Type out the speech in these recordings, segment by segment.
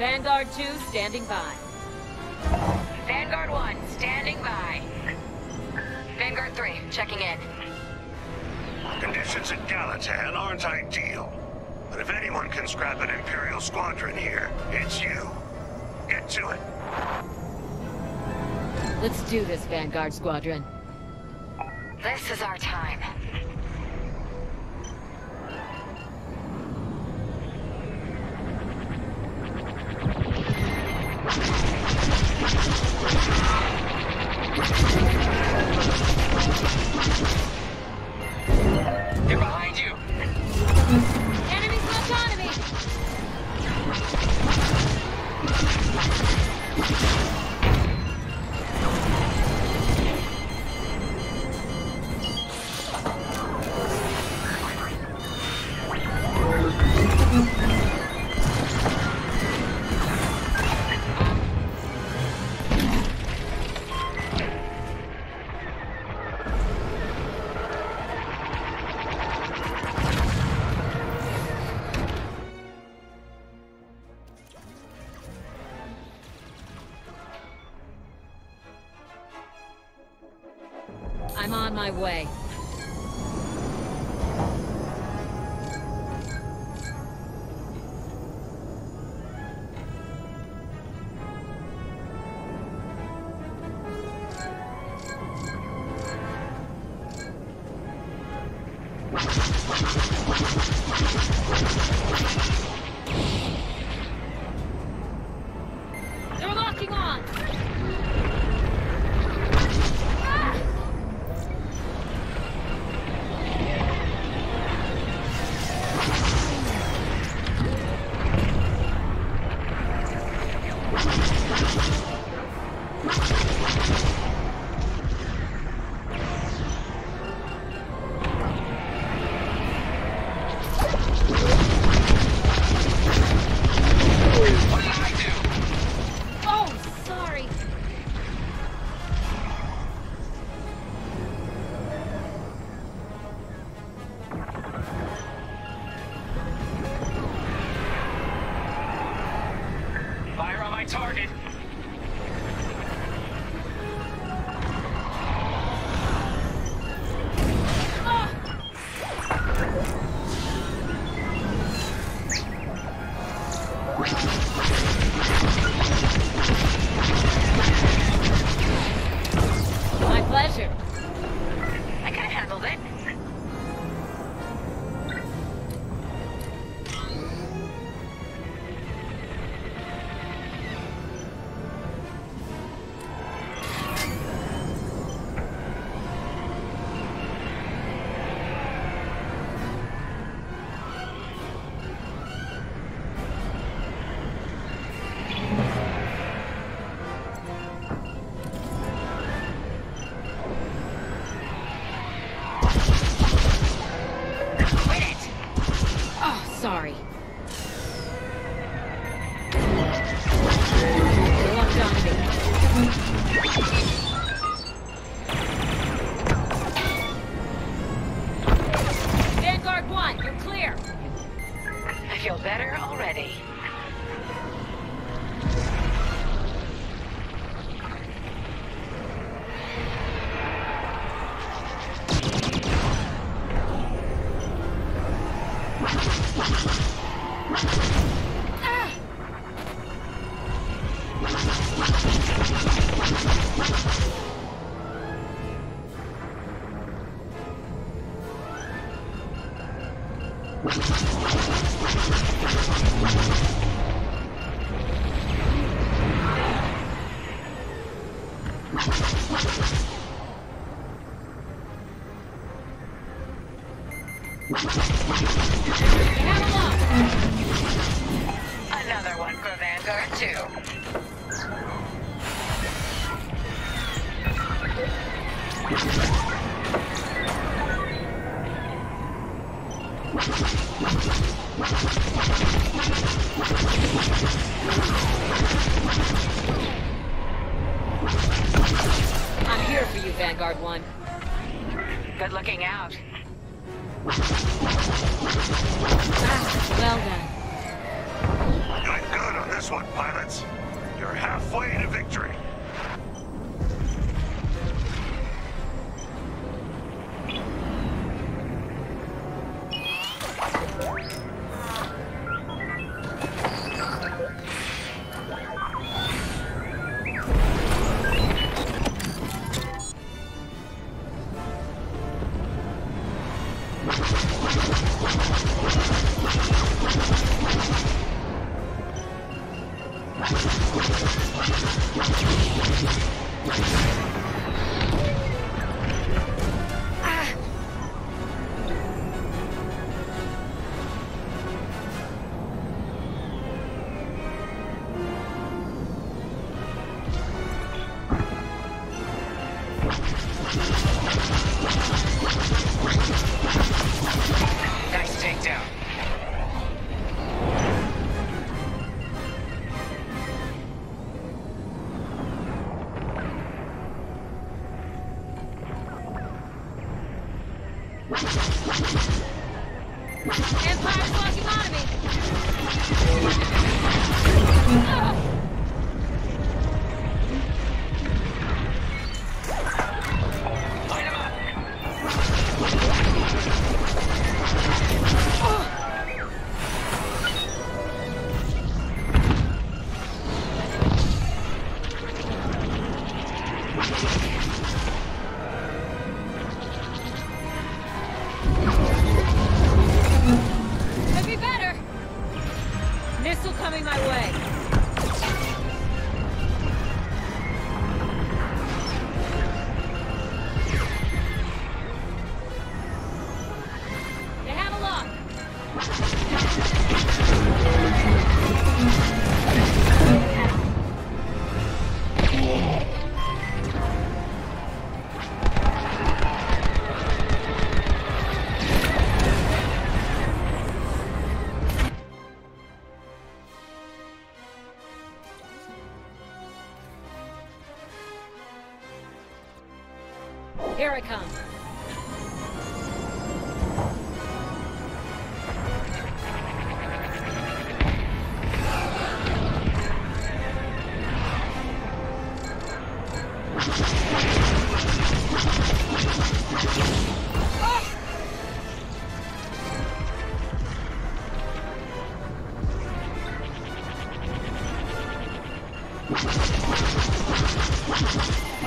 Vanguard 2 standing by. Vanguard 1, standing by. Vanguard 3, checking in. Conditions at Galitan aren't ideal. But if anyone can scrap an Imperial squadron here, it's you. Get to it. Let's do this, Vanguard Squadron. This is our time. They're I'm on my way. My target. Sorry. They locked onto me. Vanguard 1, you're clear. I feel better already. Another one for Vanguard 2. Vanguard 1. Good looking out. Ah, well done. Doing good on this one, pilots. You're halfway to victory. Empire's fucking on me! Here I come.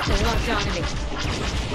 There's a lot me.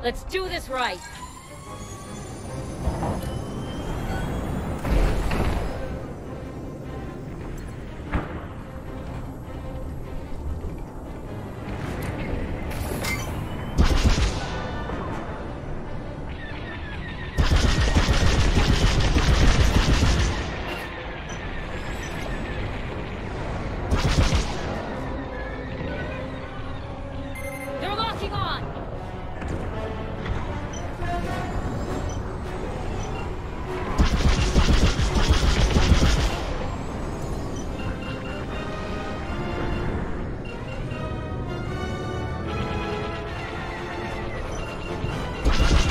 Let's do this right. They're you